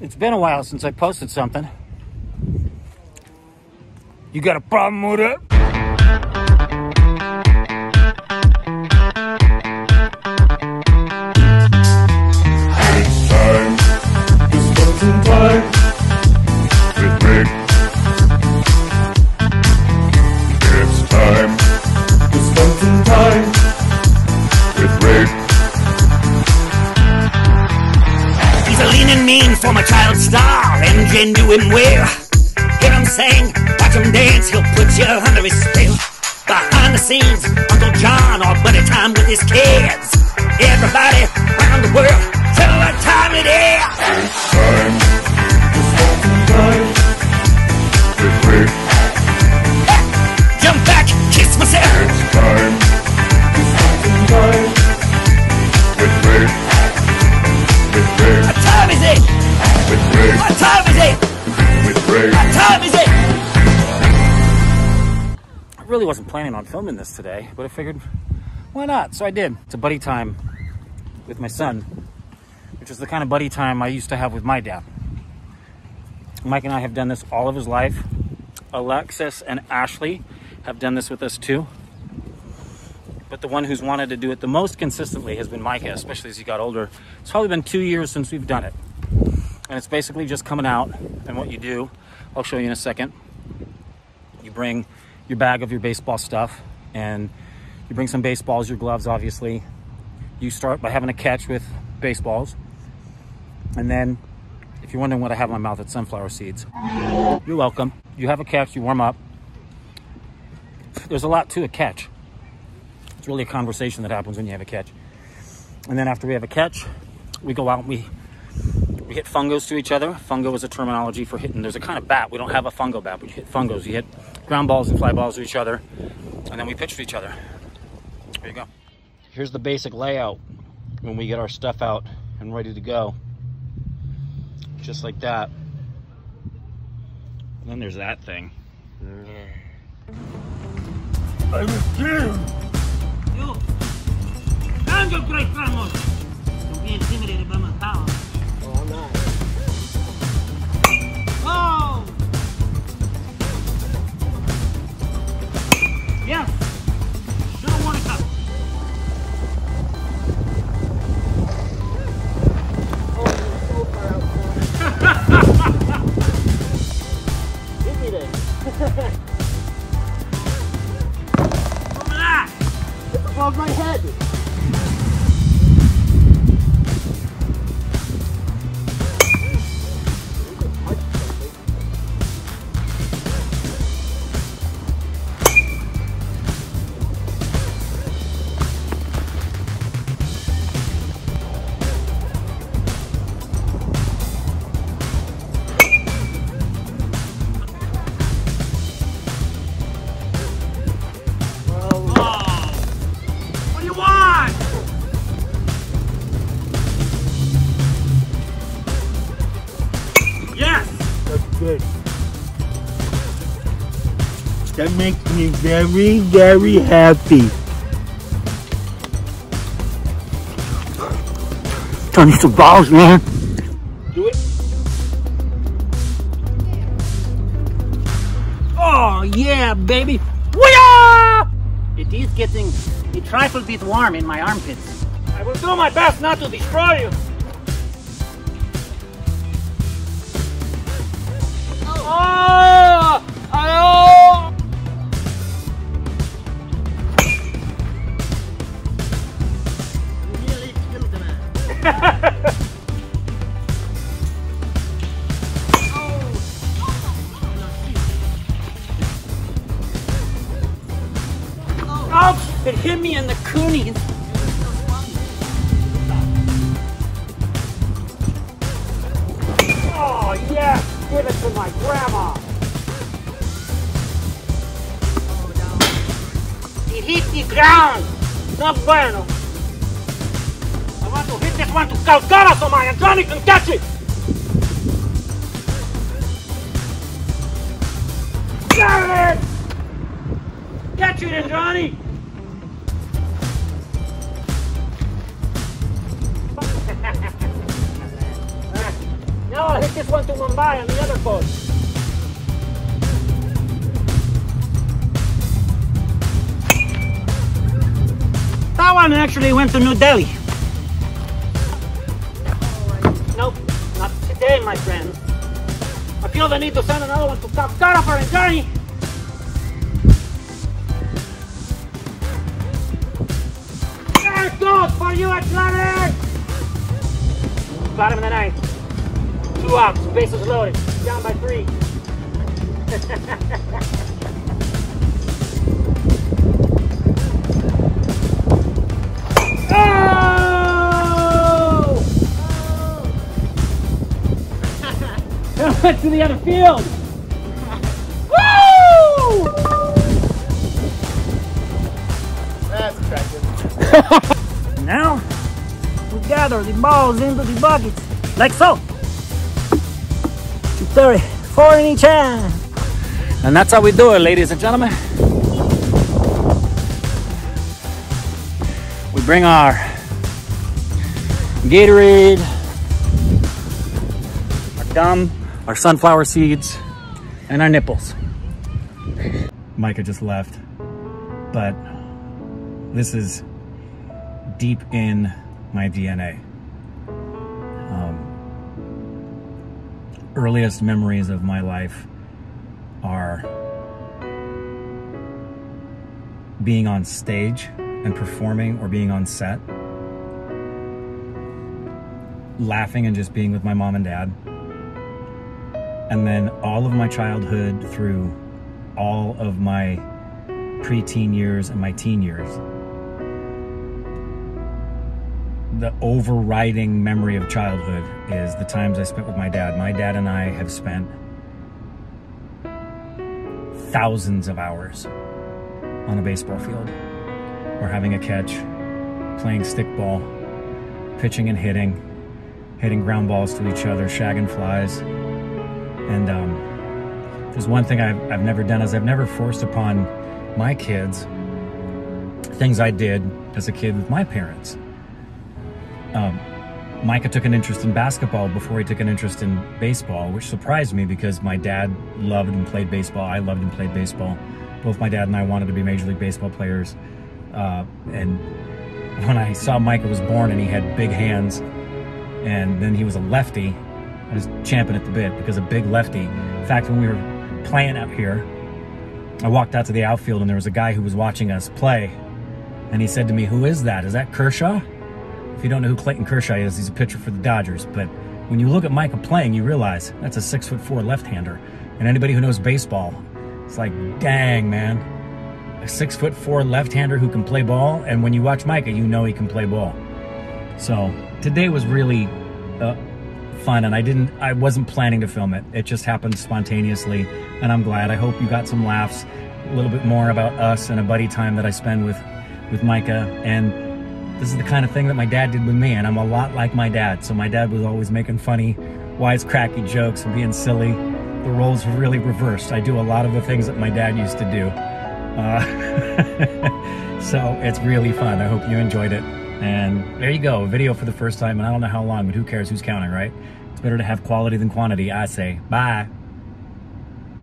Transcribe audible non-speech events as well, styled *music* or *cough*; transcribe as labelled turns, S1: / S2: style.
S1: It's been a while since I posted something. You got a problem with it?
S2: He'll put you under his. Behind the scenes, Uncle John or buddy time with his kids. Everybody around the world, tell what time it is.
S3: It's time
S1: really wasn't planning on filming this today, but I figured, why not? So I did. It's a buddy time with my son, which is the kind of buddy time I used to have with my dad. Mike and I have done this all of his life. Alexis and Ashley have done this with us too. But the one who's wanted to do it the most consistently has been Micah, especially as he got older. It's probably been two years since we've done it. And it's basically just coming out and what you do. I'll show you in a second. You bring your bag of your baseball stuff and you bring some baseballs, your gloves, obviously. You start by having a catch with baseballs. And then, if you're wondering what I have in my mouth, it's sunflower seeds. You're welcome. You have a catch, you warm up. There's a lot to a catch. It's really a conversation that happens when you have a catch. And then after we have a catch, we go out and we we hit fungos to each other. Fungo is a terminology for hitting. There's a kind of bat. We don't have a fungo bat, but you hit fungos. You hit ground balls and fly balls to each other, and then we pitch to each other. There you go. Here's the basic layout when we get our stuff out and ready to go. Just like that. And then there's that thing.
S3: I'm scared.
S2: You, and your great grandmother. Don't be intimidated by my power. That
S4: makes me very, very happy.
S1: Turn these to balls, man.
S4: Do it.
S1: Oh, yeah, baby. Wee-ah! It is getting a trifle bit warm in my armpits. I will do my best not to destroy you. Oh! Oh! Ouch! It hit me in the coonies. Oh, yes! Give it to my grandma. It hit the ground. Not bueno. To Calcutta so my Johnny can catch it. Got it! Catch it, Johnny! now I'll hit this one to Mumbai on the other coast. That one actually went to New Delhi. My friend. I feel the need to send another one to Calcutta for Johnny. There goes for you, Atlantic! Him in the ninth. Two outs, bases loaded. Down by three. *laughs* to the other field. *laughs* Woo!
S5: That's attractive. *laughs*
S1: Now we gather the balls into the buckets like so. 230, four in each hand. And that's how we do it, ladies and gentlemen. We bring our Gatorade, our gum, our sunflower seeds, and our nipples. Micah just left, but this is deep in my DNA. Um, earliest memories of my life are being on stage and performing or being on set, laughing and just being with my mom and dad. And then all of my childhood through all of my preteen years and my teen years the overriding memory of childhood is the times I spent with my dad. My dad and I have spent thousands of hours on a baseball field or having a catch, playing stickball, pitching and hitting, hitting ground balls to each other, shagging flies. And um, there's one thing I've, I've never done is I've never forced upon my kids things I did as a kid with my parents um, Micah took an interest in basketball before he took an interest in baseball, which surprised me because my dad loved and played baseball. I loved and played baseball. Both my dad and I wanted to be Major League Baseball players. Uh, and when I saw Micah was born and he had big hands, and then he was a lefty, I was champing at the bit because a big lefty. In fact, when we were playing out here, I walked out to the outfield and there was a guy who was watching us play, and he said to me, "Who is that? Is that Kershaw?" If you don't know who Clayton Kershaw is, he's a pitcher for the Dodgers. But when you look at Micah playing, you realize that's a six foot four left hander. And anybody who knows baseball, it's like, dang, man. A six foot four left hander who can play ball. And when you watch Micah, you know he can play ball. So today was really uh, fun. And I didn't, I wasn't planning to film it. It just happened spontaneously. And I'm glad. I hope you got some laughs, a little bit more about us and a buddy time that I spend with, with Micah. And this is the kind of thing that my dad did with me, and I'm a lot like my dad. So my dad was always making funny, wisecracky jokes and being silly. The roles really reversed. I do a lot of the things that my dad used to do. Uh, *laughs* so it's really fun. I hope you enjoyed it. And there you go, a video for the first time, and I don't know how long, but who cares who's counting, right? It's better to have quality than quantity, I say. Bye.